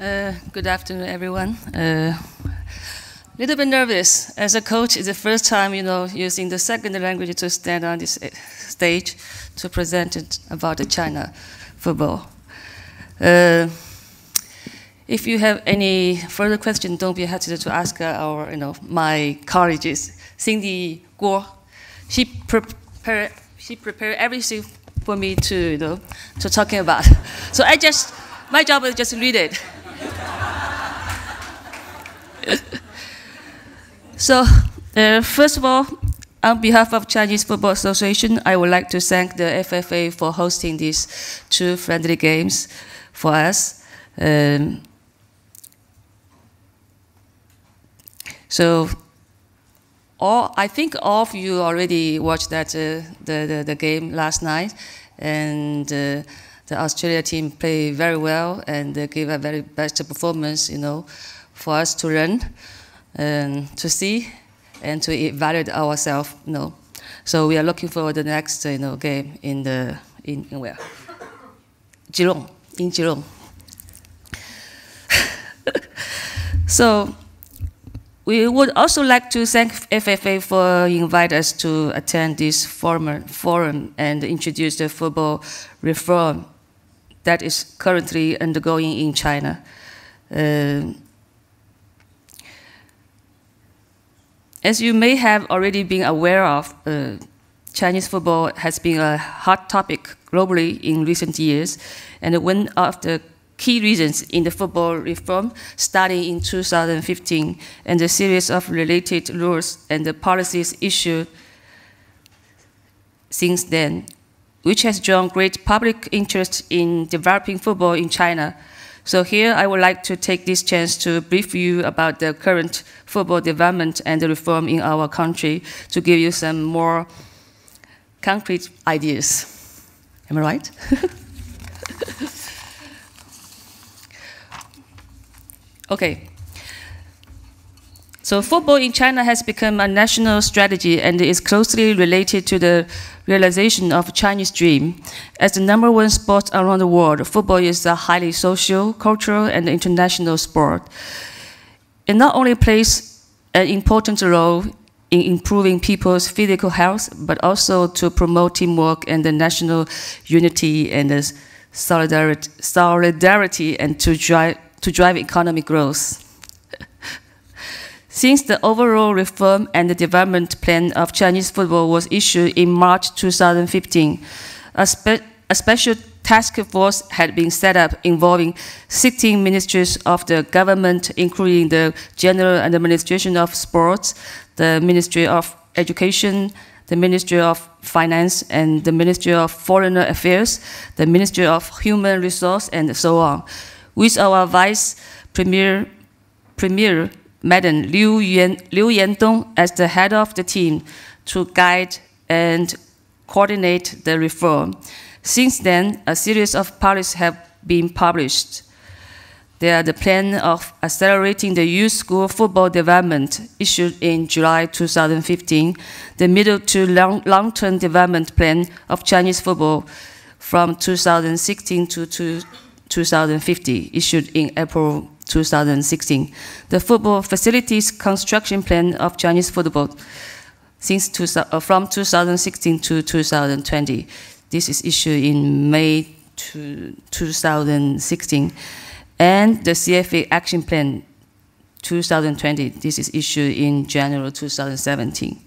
Uh, good afternoon, everyone. A uh, little bit nervous. As a coach, it's the first time, you know, using the second language to stand on this uh, stage to present about the China football. Uh, if you have any further questions, don't be hesitant to ask our, you know, my colleagues. Cindy Guo, she prepared, she prepared everything for me to, you know, to talking about. So I just, my job is just to read it. So, uh, first of all, on behalf of Chinese Football Association, I would like to thank the FFA for hosting these two friendly games for us. Um, so, all, I think all of you already watched that uh, the, the, the game last night, and uh, the Australia team played very well and they gave a very best performance, you know, for us to learn and to see and to evaluate ourselves, you know. So we are looking for the next, you know, game in the in, in where? Geelong, in Geelong. so we would also like to thank FFA for inviting us to attend this forum, forum and introduce the football reform that is currently undergoing in China. Uh, as you may have already been aware of, uh, Chinese football has been a hot topic globally in recent years, and one of the key reasons in the football reform starting in 2015 and a series of related rules and the policies issued since then which has drawn great public interest in developing football in China. So here I would like to take this chance to brief you about the current football development and the reform in our country to give you some more concrete ideas. Am I right? okay. So football in China has become a national strategy and is closely related to the realization of Chinese dream. As the number one sport around the world, football is a highly social, cultural, and international sport. It not only plays an important role in improving people's physical health, but also to promote teamwork and the national unity and solidarity, solidarity and to drive, to drive economic growth. Since the overall reform and development plan of Chinese football was issued in March 2015, a, spe a special task force had been set up involving 16 ministries of the government, including the General Administration of Sports, the Ministry of Education, the Ministry of Finance, and the Ministry of Foreign Affairs, the Ministry of Human Resource, and so on, with our Vice Premier, Premier Madam Liu, Yan, Liu Yandong as the head of the team to guide and coordinate the reform. Since then, a series of policies have been published. They are the plan of accelerating the youth school football development issued in July 2015, the middle to long, long-term development plan of Chinese football from 2016 to, to 2050 issued in April 2016. The football facilities construction plan of Chinese football since two, uh, from 2016 to 2020. This is issued in May 2016. And the CFA action plan 2020, this is issued in January 2017.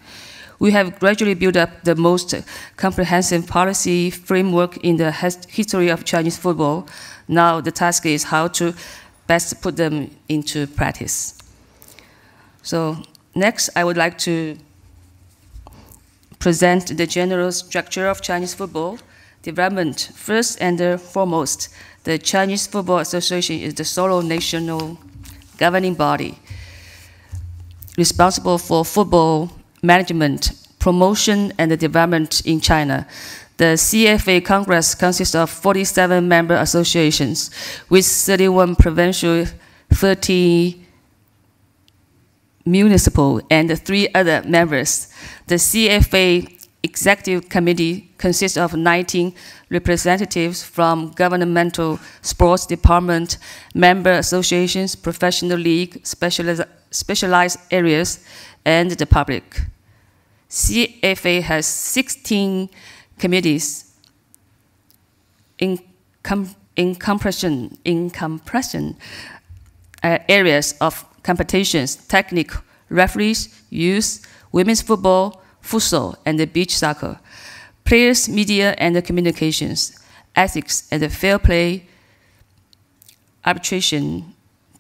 We have gradually built up the most comprehensive policy framework in the history of Chinese football. Now the task is how to best put them into practice. So next, I would like to present the general structure of Chinese football development. First and foremost, the Chinese Football Association is the sole national governing body responsible for football management, promotion, and development in China. The CFA Congress consists of 47 member associations with 31 provincial, 30 municipal, and three other members. The CFA executive committee consists of 19 representatives from governmental sports department, member associations, professional league, specialized, specialized areas, and the public. CFA has 16 committees. In, com in compression, in compression uh, areas of competitions, technique, referees, youth, women's football, futsal, and the beach soccer, players, media, and the communications, ethics and the fair play, arbitration,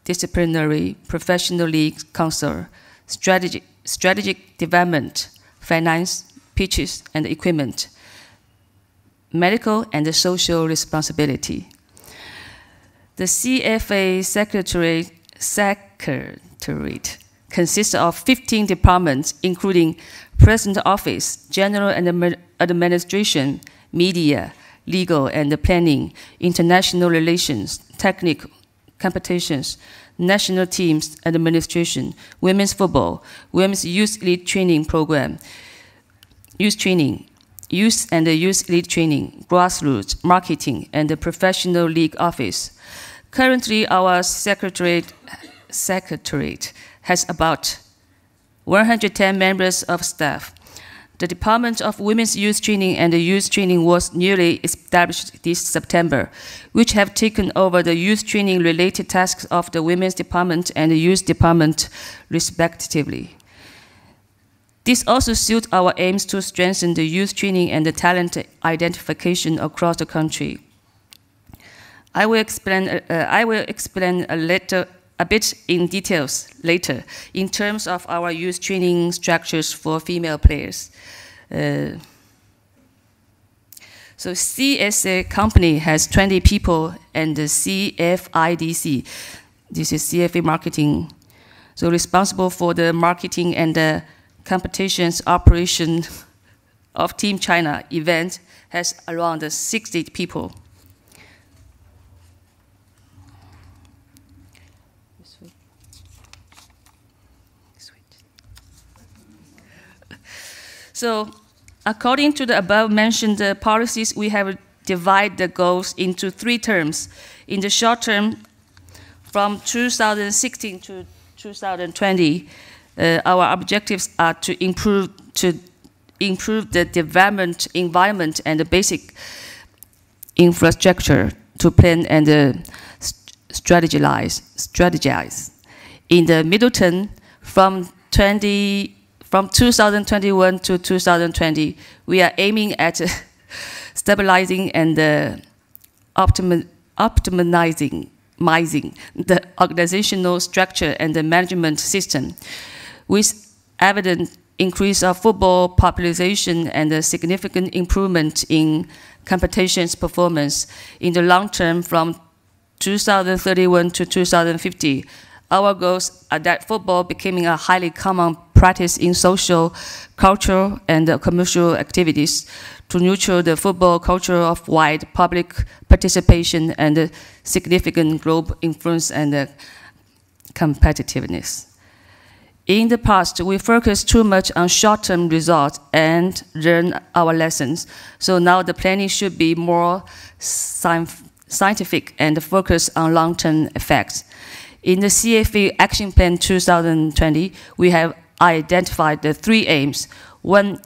disciplinary, professional league council, strategic, strategic development, finance, pitches, and equipment, medical and social responsibility. The CFA Secretariat, Secretariat consists of 15 departments, including President Office, General and Administration, Media, Legal and Planning, International Relations, Technical, Competitions, National Teams Administration, Women's Football, Women's Youth Elite Training Program, Youth Training, Youth and Youth Elite Training, Grassroots, Marketing, and the Professional League Office. Currently, our secretariat, secretariat has about 110 members of staff. The Department of Women's Youth Training and the Youth Training was newly established this September, which have taken over the youth training related tasks of the Women's Department and the Youth Department, respectively. This also suits our aims to strengthen the youth training and the talent identification across the country. I will explain, uh, uh, I will explain a, little, a bit in details later in terms of our youth training structures for female players. Uh, so CSA company has 20 people and the CFIDC, this is CFA marketing, so responsible for the marketing and the competitions operation of Team China event has around 60 people. So according to the above mentioned policies, we have divided the goals into three terms. In the short term, from 2016 to 2020, uh, our objectives are to improve to improve the development environment and the basic infrastructure to plan and uh, strategize. Strategize. In the middle term, from 20 from 2021 to 2020, we are aiming at stabilizing and uh, optimizing the organizational structure and the management system, with evident increase of football popularization and a significant improvement in competitions performance in the long term from 2031 to 2050. Our goals are that football becoming a highly common practice in social, cultural, and commercial activities to nurture the football culture of wide public participation and significant global influence and uh, competitiveness. In the past, we focused too much on short-term results and learn our lessons. So now the planning should be more scientific and focus on long-term effects. In the CFA Action Plan 2020, we have identified the three aims. One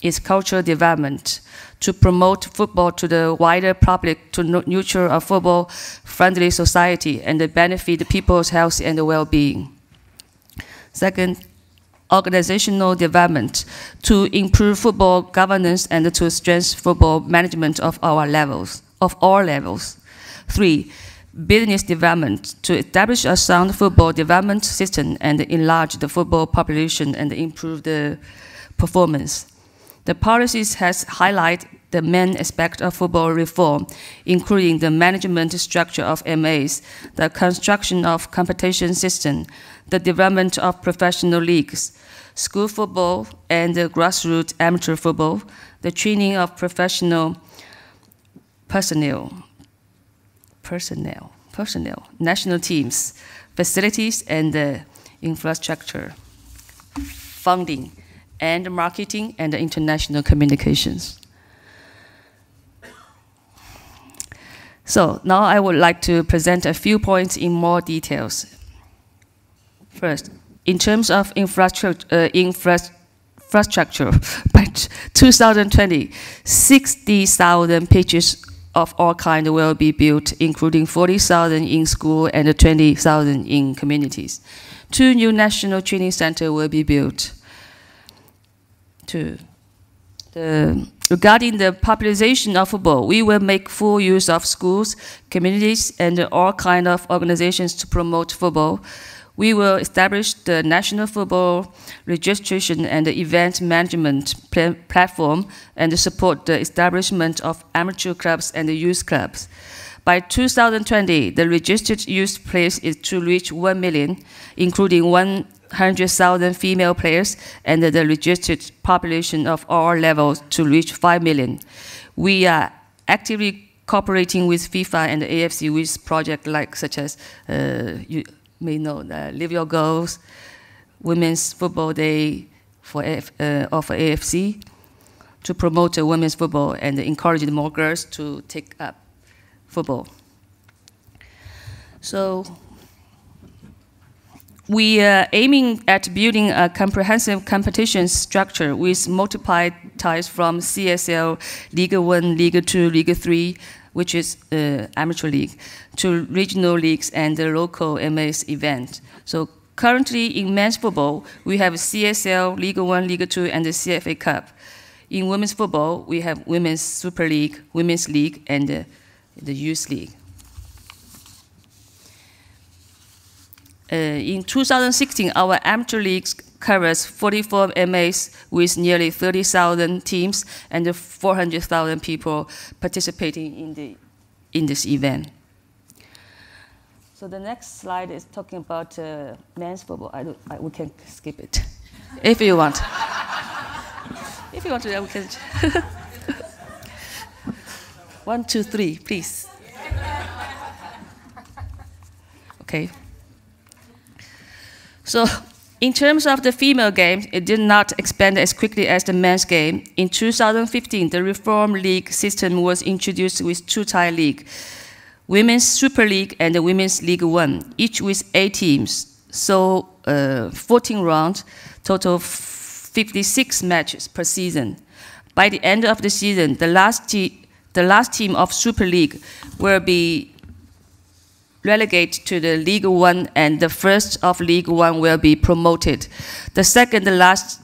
is cultural development, to promote football to the wider public, to nurture a football-friendly society, and benefit people's health and well-being. Second, organizational development, to improve football governance and to strengthen football management of our levels, of all levels. Three, business development to establish a sound football development system and enlarge the football population and improve the performance. The policies has highlighted the main aspect of football reform, including the management structure of MAs, the construction of competition system, the development of professional leagues, school football and grassroots amateur football, the training of professional personnel, personnel, personnel, national teams, facilities and infrastructure, funding, and marketing and international communications. So now I would like to present a few points in more details. First, in terms of infrastructure, uh, infrastructure by 2020, 60,000 pitches of all kinds will be built, including 40,000 in school and 20,000 in communities. Two new national training centers will be built. Two. The Regarding the popularization of football, we will make full use of schools, communities, and all kinds of organizations to promote football. We will establish the National Football Registration and Event Management pl Platform and support the establishment of amateur clubs and youth clubs. By 2020, the registered youth players is to reach 1 million, including 1 100,000 female players and the registered population of all levels to reach 5 million. We are actively cooperating with FIFA and the AFC with projects like such as, uh, you may know, Live Your Goals, Women's Football Day for F, uh, of AFC to promote women's football and encourage more girls to take up football. So we are aiming at building a comprehensive competition structure with multiple ties from CSL, League 1, League 2, League 3, which is uh, amateur league, to regional leagues and the local MS event. So currently in men's football, we have CSL, League 1, League 2, and the CFA Cup. In women's football, we have Women's Super League, Women's League, and uh, the Youth League. In 2016, our amateur league covers 44 MAs with nearly 30,000 teams and 400,000 people participating in, the, in this event. So the next slide is talking about uh, men's football. I I, we can skip it if you want. if you want to, we can. One, two, three, please. Okay. So in terms of the female game, it did not expand as quickly as the men's game. In 2015, the Reform League system was introduced with two-tier league, Women's Super League and the Women's League One, each with eight teams. So uh, 14 rounds, total 56 matches per season. By the end of the season, the last, the last team of Super League will be relegate to the League One, and the first of League One will be promoted. The second last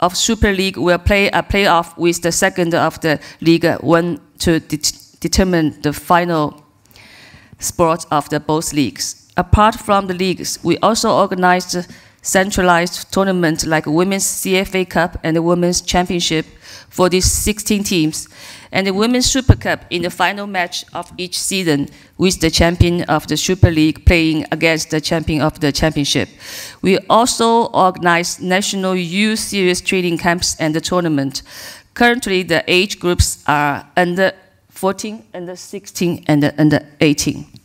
of Super League will play a playoff with the second of the League One to de determine the final sport of the both leagues. Apart from the leagues, we also organized centralized tournaments like Women's CFA Cup and the Women's Championship for these 16 teams, and the Women's Super Cup in the final match of each season with the champion of the Super League playing against the champion of the championship. We also organize national youth series training camps and the tournament. Currently, the age groups are under 14, under 16, and under 18.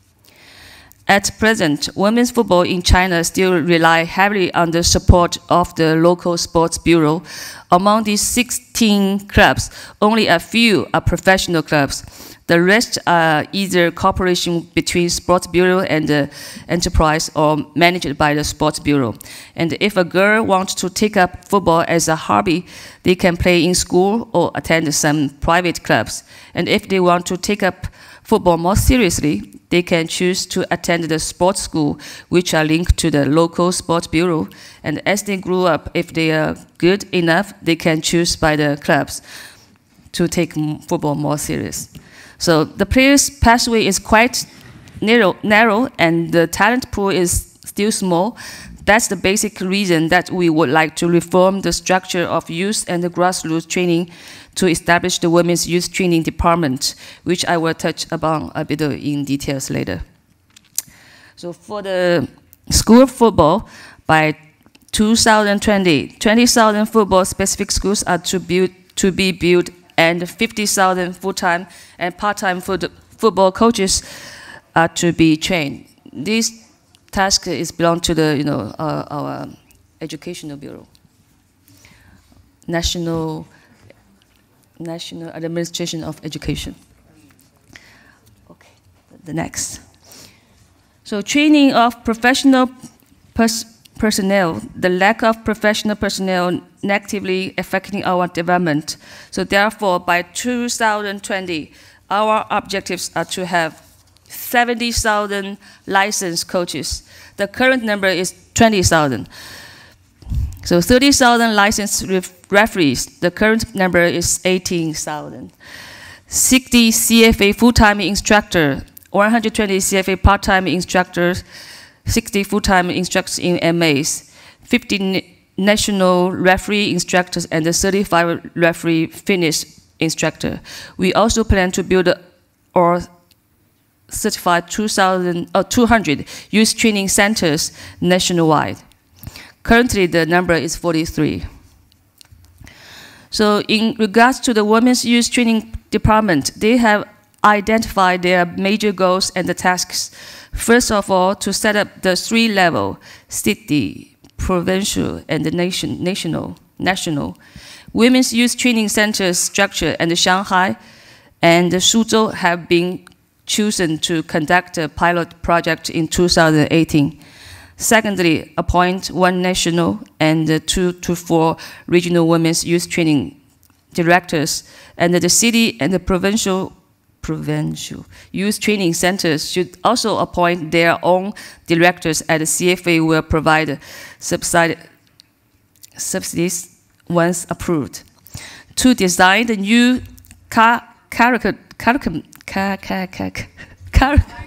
At present, women's football in China still rely heavily on the support of the local sports bureau. Among these 16 clubs, only a few are professional clubs. The rest are either cooperation between sports bureau and the enterprise or managed by the sports bureau. And if a girl wants to take up football as a hobby, they can play in school or attend some private clubs. And if they want to take up football more seriously, they can choose to attend the sports school, which are linked to the local sports bureau. And as they grow up, if they are good enough, they can choose by the clubs to take football more serious. So the players' pathway is quite narrow, narrow, and the talent pool is still small. That's the basic reason that we would like to reform the structure of youth and the grassroots training to establish the Women's Youth Training Department, which I will touch upon a bit in details later. So for the school football, by 2020, 20,000 football specific schools are to, build, to be built and 50,000 full-time and part-time foot, football coaches are to be trained. This task is belong to the, you know, uh, our educational bureau. national, national administration of education. Okay, the next. So training of professional pers personnel, the lack of professional personnel negatively affecting our development. So therefore, by 2020, our objectives are to have 70,000 licensed coaches. The current number is 20,000. So 30,000 licensed referees. The current number is 18,000. 60 CFA full-time instructor, 120 CFA part-time instructors, 60 full-time instructors in MAs, 50 national referee instructors, and 35 referee finish instructor. We also plan to build or certify 2,000, uh, 200 youth training centers nationwide. Currently, the number is 43. So in regards to the Women's Youth Training Department, they have identified their major goals and the tasks. First of all, to set up the three level, city, provincial, and the nation, national, national women's youth training centers structure and Shanghai and the Suzhou have been chosen to conduct a pilot project in 2018. Secondly, appoint one national and two to four regional women's youth training directors, and the city and the provincial provincial youth training centers should also appoint their own directors as the CFA will provide subsidies once approved. To design the new curriculum curriculum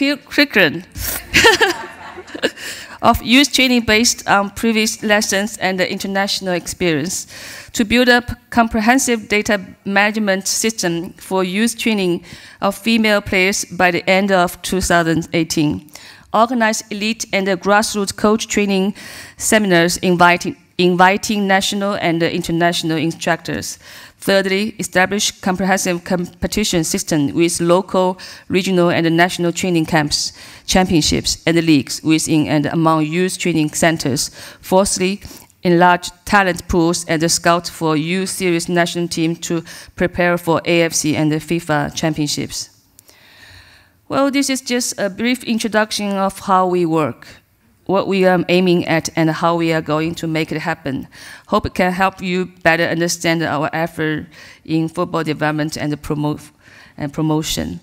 of youth training based on previous lessons and international experience to build up comprehensive data management system for youth training of female players by the end of 2018. Organize elite and grassroots coach training seminars inviting, inviting national and international instructors. Thirdly, establish comprehensive competition system with local, regional, and national training camps, championships, and leagues within and among youth training centers. Fourthly, enlarge talent pools and scout for youth series national team to prepare for AFC and the FIFA championships. Well, this is just a brief introduction of how we work what we are aiming at and how we are going to make it happen. Hope it can help you better understand our effort in football development and, promote, and promotion.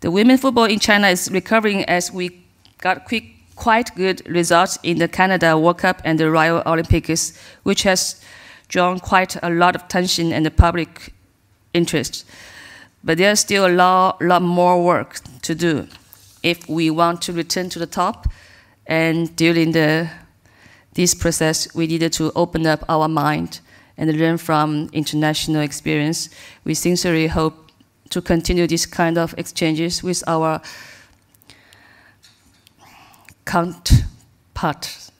The women football in China is recovering as we got quick, quite good results in the Canada World Cup and the Rio Olympics, which has drawn quite a lot of attention and the public interest. But there's still a lot, lot more work to do if we want to return to the top and during the, this process, we needed to open up our mind and learn from international experience. We sincerely hope to continue this kind of exchanges with our counterparts,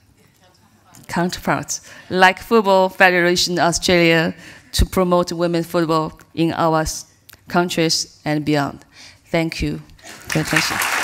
counterparts like Football Federation Australia to promote women's football in our countries and beyond. Thank you attention.